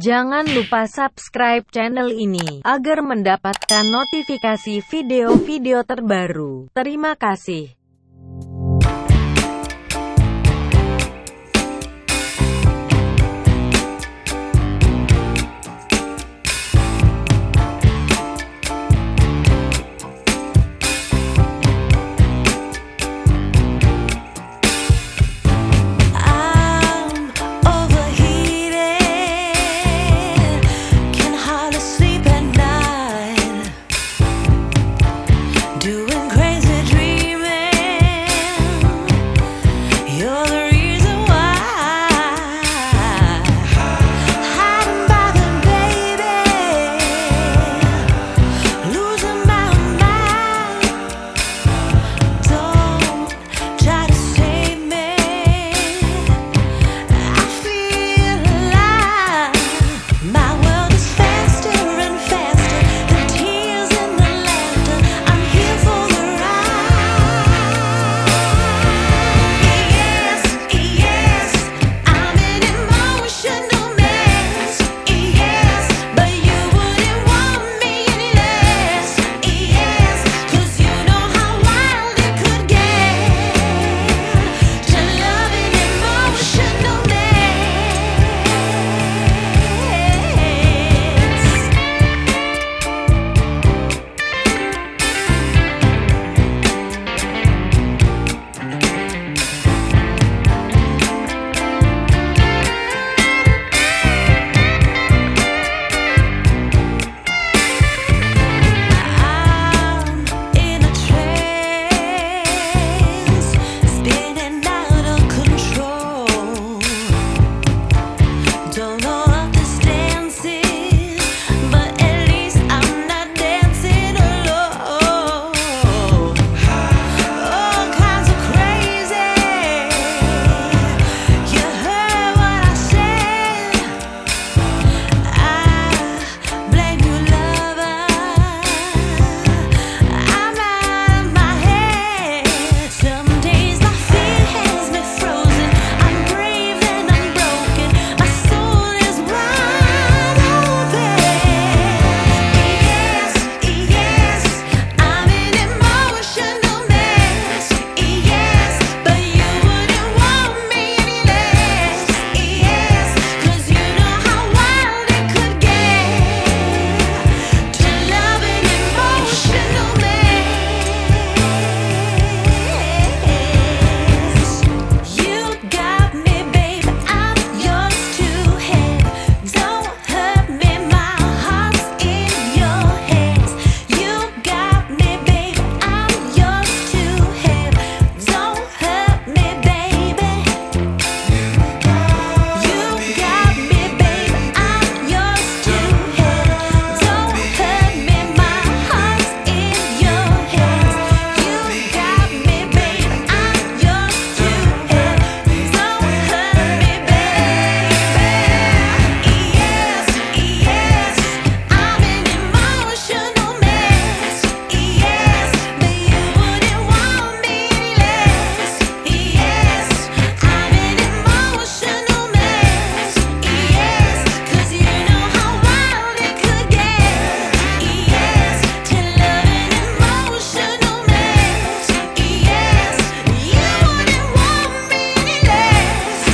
Jangan lupa subscribe channel ini, agar mendapatkan notifikasi video-video terbaru. Terima kasih.